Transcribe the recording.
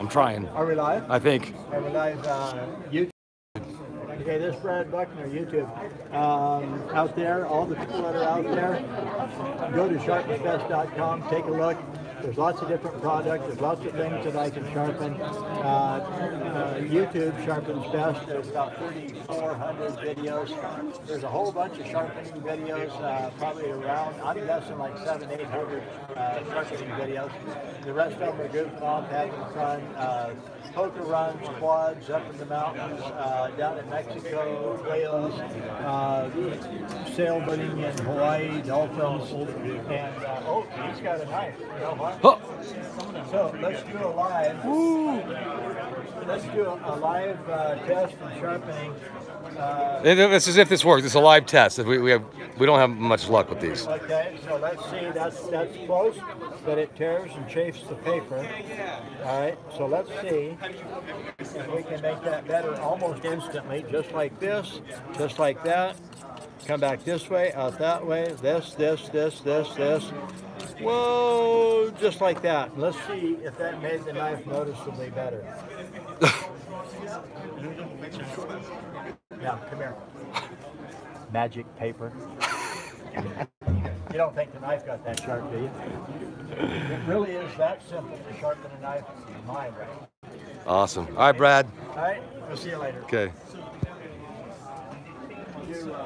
I'm trying. Are we live? I think. Are we live uh, YouTube? Okay, this is Brad Buckner, YouTube. Um, out there, all the people that are out there, go to sharpensbest.com, take a look. There's lots of different products. There's lots of things that I can sharpen. Uh, uh, YouTube sharpens best. There's about 3,400 videos. There's a whole bunch of sharpening videos, uh, probably around, I'm guessing like seven, 800 uh, sharpening videos. The rest of them are goofing off, having fun. Uh, poker runs, quads up in the mountains, uh, down in Mexico, whales, uh, sailboating in Hawaii, dolphins, and oh, he's got a knife. Oh, So let's do a live. Let's do a, a live uh, test and sharpening. Uh, it's as if this works. It's a live test. We, we have we don't have much luck with these. okay, so let's see. That's that's close, but it tears and chafes the paper. All right. So let's see if we can make that better almost instantly, just like this, just like that. Come back this way, out that way. This, this, this, this, this. Whoa, just like that. Let's see if that made the knife noticeably better. Now, come here. Magic paper. you don't think the knife got that sharp, do you? It really is that simple to sharpen a knife in mind, right? Awesome. All right, Brad. All right, we'll see you later. Okay. You,